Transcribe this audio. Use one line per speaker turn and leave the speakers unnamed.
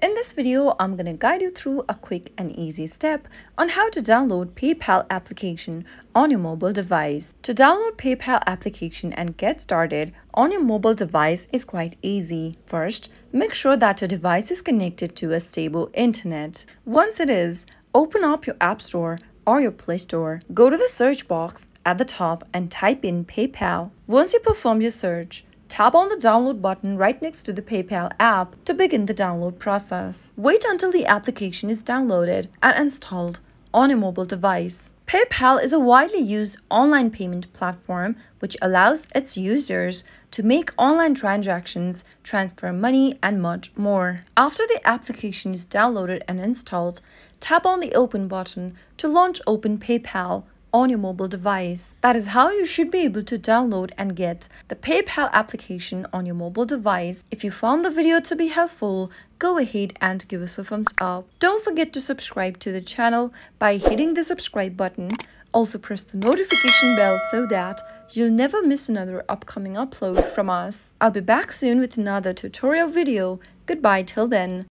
In this video, I'm going to guide you through a quick and easy step on how to download PayPal application on your mobile device. To download PayPal application and get started on your mobile device is quite easy. First, make sure that your device is connected to a stable internet. Once it is, open up your App Store or your Play Store. Go to the search box at the top and type in PayPal. Once you perform your search, Tap on the download button right next to the PayPal app to begin the download process. Wait until the application is downloaded and installed on a mobile device. PayPal is a widely used online payment platform which allows its users to make online transactions, transfer money, and much more. After the application is downloaded and installed, tap on the Open button to launch Open PayPal on your mobile device. That is how you should be able to download and get the PayPal application on your mobile device. If you found the video to be helpful, go ahead and give us a thumbs up. Don't forget to subscribe to the channel by hitting the subscribe button. Also press the notification bell so that you'll never miss another upcoming upload from us. I'll be back soon with another tutorial video. Goodbye till then.